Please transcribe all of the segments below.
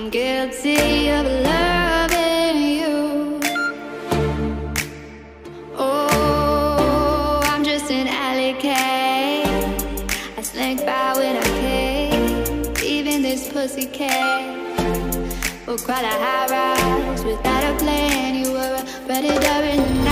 I'm guilty of loving you. Oh, I'm just an alley cat I slink by when I can Even this pussy cat Will crawl a high rise. Without a plan You were a predator in the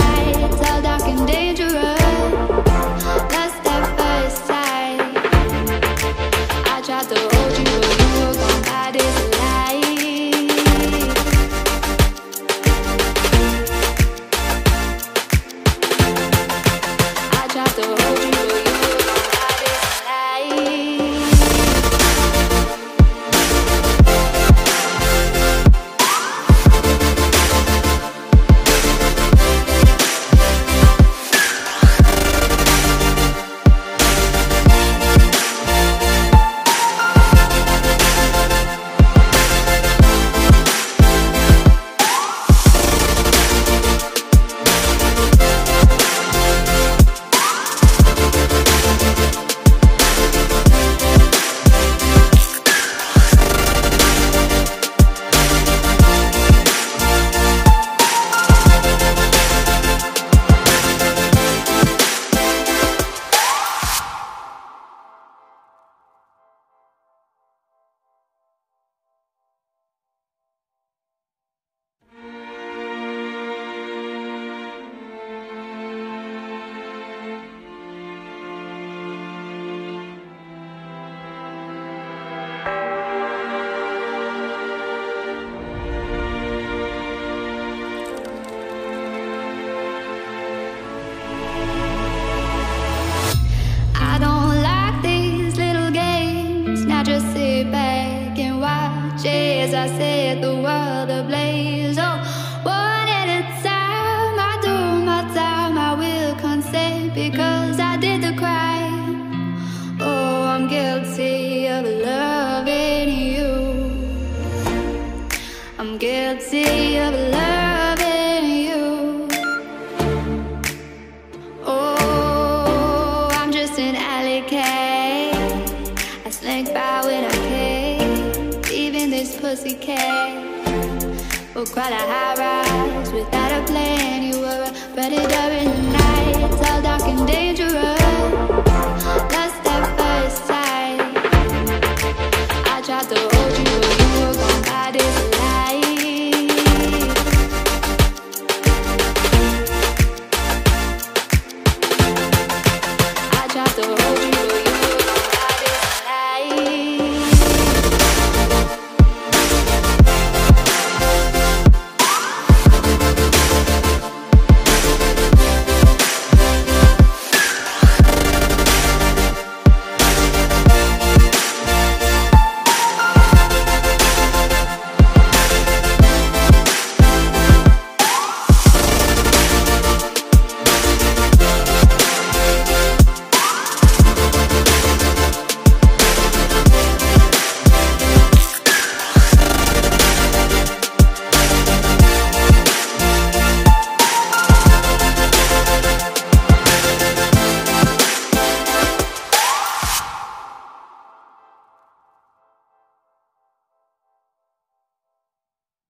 Slick by when I came, Even this pussy cat. We'll crawl a high rise without a plan. You were a predator